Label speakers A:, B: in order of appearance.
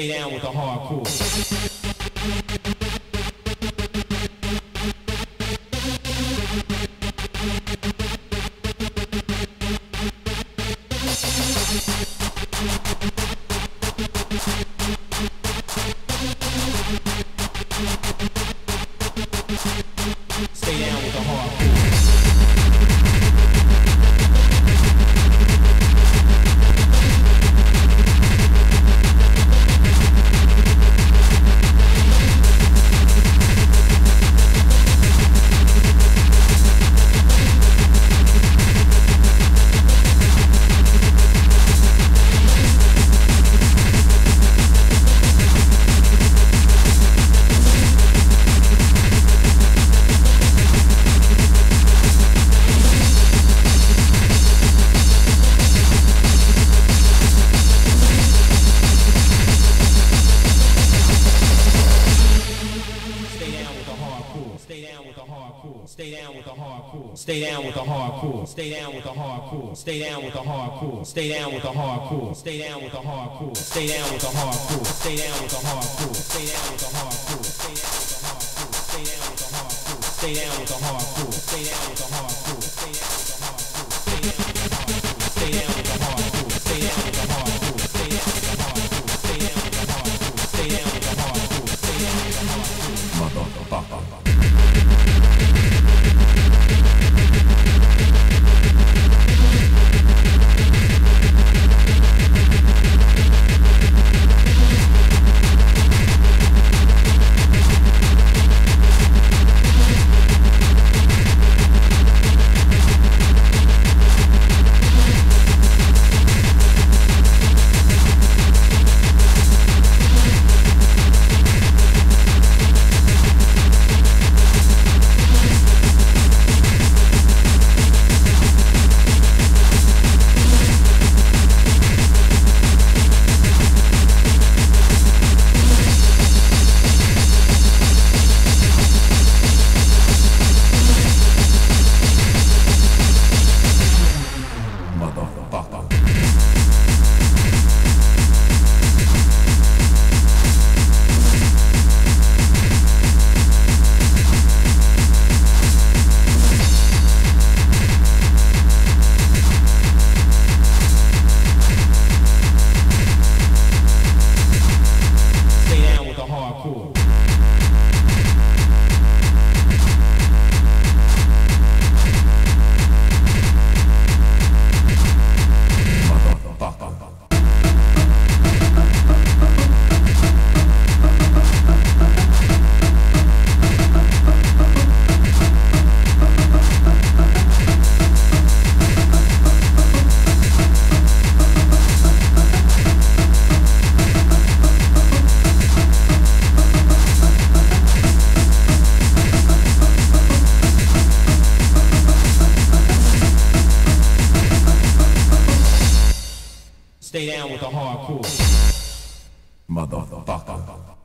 A: Stay down with the hardcore. Stay down with the hardcore. Hardcore. Stay down with the hardcore. Stay down with the hardcore. Stay down with the hardcore. Stay down with the hardcore. Stay down with the hardcore. Stay down with the hardcore. Stay down with the hardcore. Stay down with the hardcore. Stay down with the hardcore. Stay down with the hardcore. Stay down Stay down with the hardcore.
B: Motherfucker.